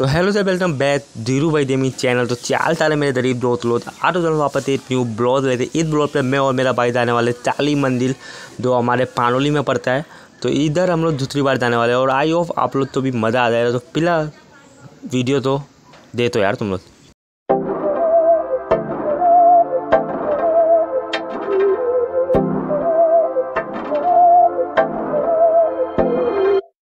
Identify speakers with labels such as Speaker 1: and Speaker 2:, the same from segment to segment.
Speaker 1: तो hello sir welcome back Dhiru bhai देमी channel तो चाल चाल मेरे गरीब दोस्त लोग। आज वहाँ वापस एक न्यू ब्लॉग लेते इस ब्लॉग पे मैं और मेरा भाई जाने वाले चाली मंदिर, जो हमारे पानोली में पड़ता है। तो इधर हम लोग दूसरी बार जाने वाले हैं। और आई होप आप लोग तो भी मज़ा आ जाएगा। तो पिला वीडियो तो दे तो यार तुम लोग।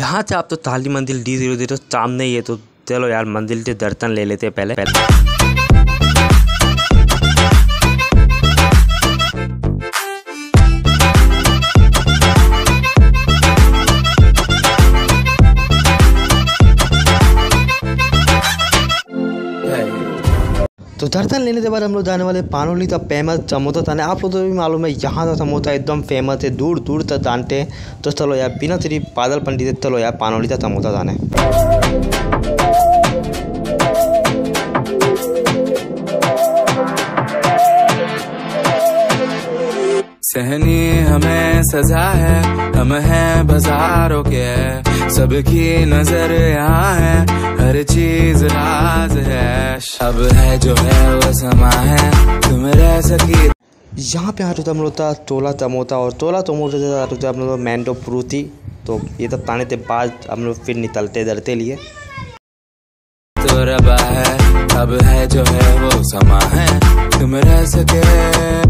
Speaker 1: यहाँ से आप तो ताली मंदिर डी ज़ीरो ज़ीरो सामने ही है तो चलो यार मंदिर के दर्शन ले लेते हैं पहले पहले। तो दर्शन लेने के बाद हम लोग जाने वाले पानोली का फ़ेमस समोसा थाने आप लोग तो भी मालूम है, यहाँ का समोसा एकदम फ़ेमस है दूर दूर तक जानते हैं। तो चलो यार, बिना सिर्फ़ पादल पंडित चलो यार, पानोली का समोसा थाने
Speaker 2: सहनी सजा है हम हैं बाजारों के। सबकी नज़र यहाँ है हर चीज़ राज है। अब है जो है वो समा है तुम रह सकी।
Speaker 1: यहाँ पे लोग था तोला तमोता और तोला तमोता आता हम लोग मैंडो फ्रूटी तो ये सब ताने के बाद हम लोग फिर निकलते डरते लिए।
Speaker 2: तो रबा है अब है जो है वो समा है तुम रह सके।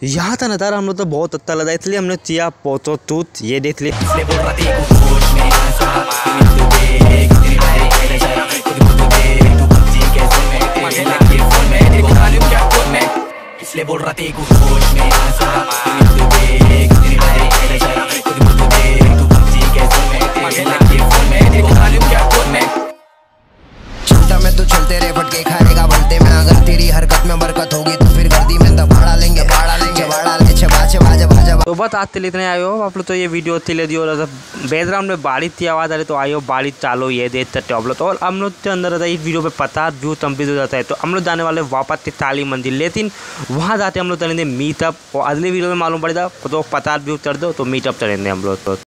Speaker 1: यहाँ का नज़ारा हम लोग तो बहुत अच्छा लगा इसलिए हमने चिया पोतो तूत ये देख ली
Speaker 3: इसलिए बोल रहा थी कुछ होश में आँसू तू तू
Speaker 4: चलता में तो चलते रे फटके खाएगा बनते में अगर तेरी हरकत में बरकत होगी तो फिर गर्दी में चबा
Speaker 1: तो आज तेल इतने आयो आप लोग तो ये वीडियो तेल दियो, और बैकग्राउंड में बारिश की आवाज़ आ रही तो आयो, बारिश चालो, ये आप लोग। तो और हम लोग के अंदर रहता है, इस वीडियो पे पता व्यू कंप्लीट हो जाता है तो हम लोग जाने वाले वापस के ताली मंदिर। लेकिन वहाँ जाते हम लोग चलेंगे मीटअप और अगले वीडियो में मालूम पड़ेगा तो पचास व्यू चढ़ दो तो मीटअप चलेंगे हम लोग। तो